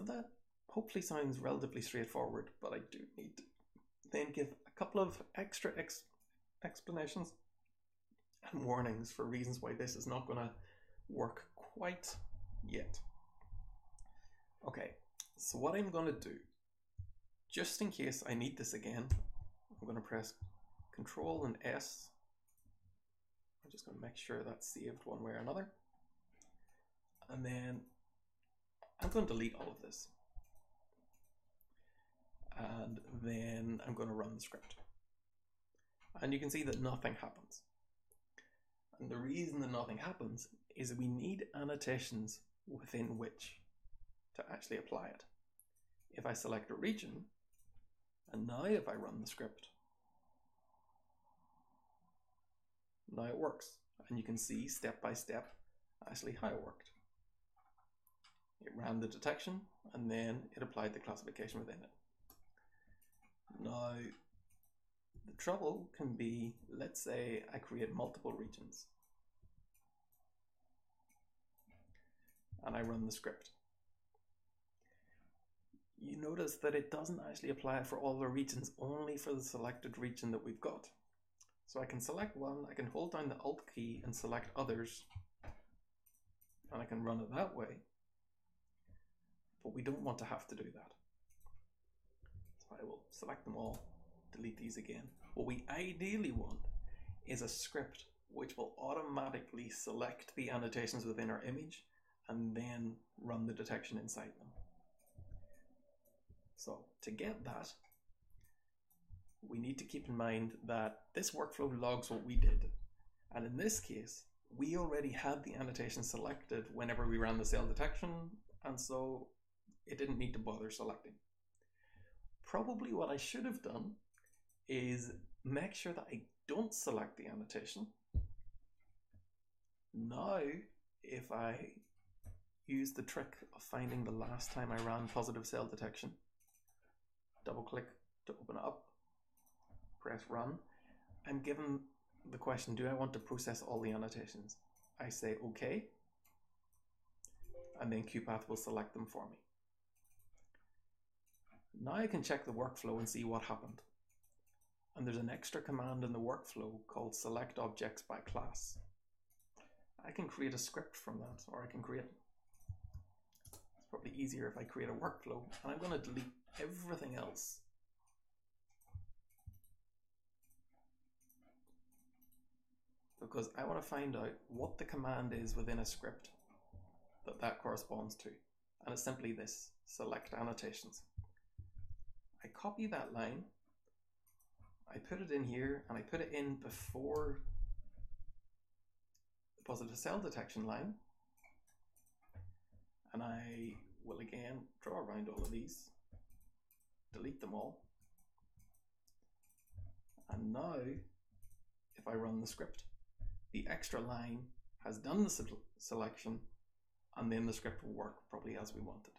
So that hopefully sounds relatively straightforward, but I do need to then give a couple of extra ex- explanations and warnings for reasons why this is not going to work quite yet. Okay, so what I'm going to do, just in case I need this again, I'm going to press Control and S. I'm just going to make sure that's saved one way or another. And then I'm going to delete all of this. And then I'm going to run the script. And you can see that nothing happens. And the reason that nothing happens is that we need annotations within which to actually apply it. If I select a region, and now if I run the script, now it works. And you can see step by step actually how it worked. It ran the detection and then it applied the classification within it. Now, the trouble can be, let's say I create multiple regions and I run the script. You notice that it doesn't actually apply for all the regions, only for the selected region that we've got. So I can select one, I can hold down the Alt key and select others, and I can run it that way. But we don't want to have to do that. So I will select them all, delete these again. What we ideally want is a script which will automatically select the annotations within our image and then run the detection inside them. So to get that, we need to keep in mind that this workflow logs what we did. And in this case, we already had the annotation selected whenever we ran the cell detection, and so it didn't need to bother selecting. Probably what I should have done is make sure that I don't select the annotation. Now, if I use the trick of finding the last time I ran positive cell detection, double click to open it up, press run. I'm given the question, do I want to process all the annotations? I say okay, and then QuPath will select them for me. Now I can check the workflow and see what happened. And there's an extra command in the workflow called select objects by class. I can create a script from that, or I can create, it's probably easier if I create a workflow, and I'm going to delete everything else. Because I want to find out what the command is within a script that that corresponds to. And it's simply this, select annotations. I copy that line, I put it in here, and I put it in before the positive cell detection line. And I will again draw around all of these delete them all. And now, if I run the script, the extra line has done the selection and then the script will work probably as we wanted.